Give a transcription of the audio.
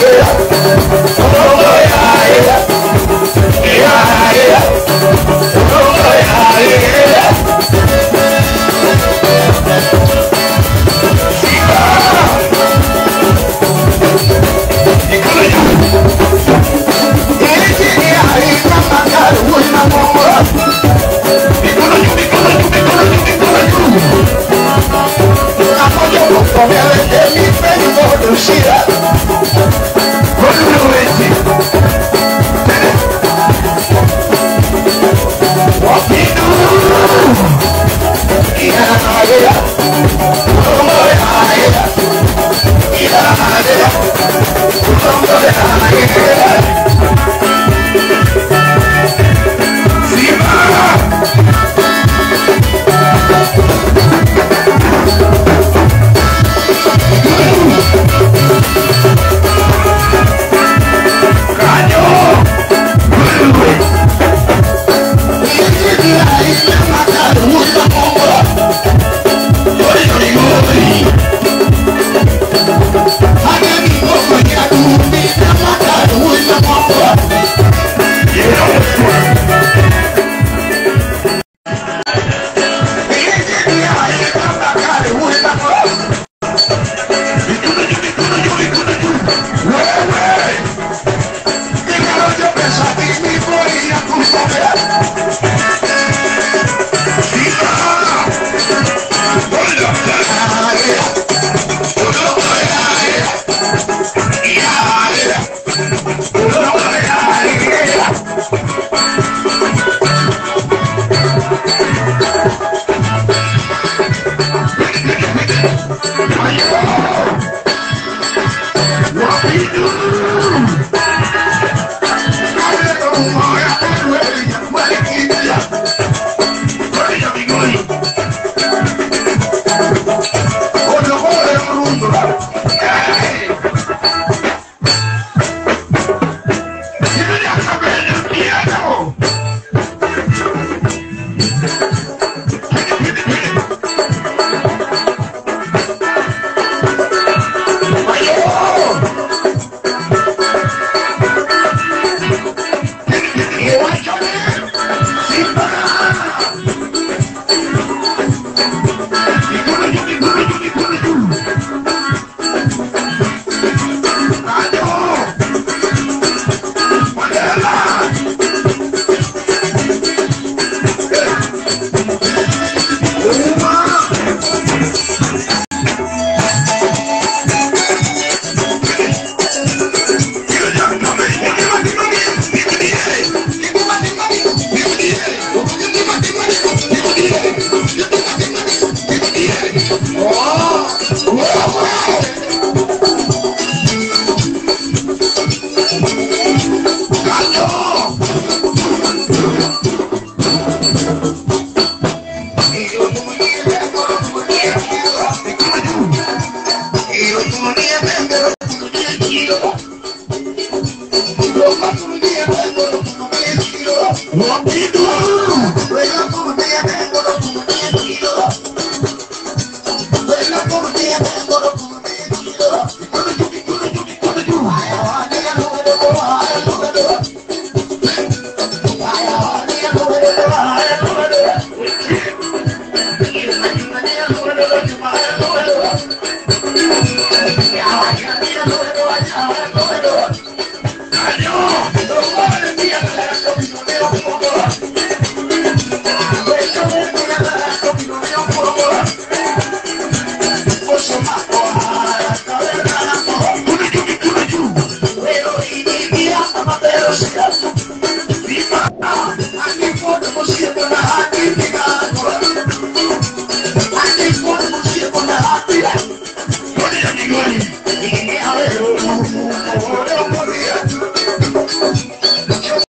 Yeah. Pero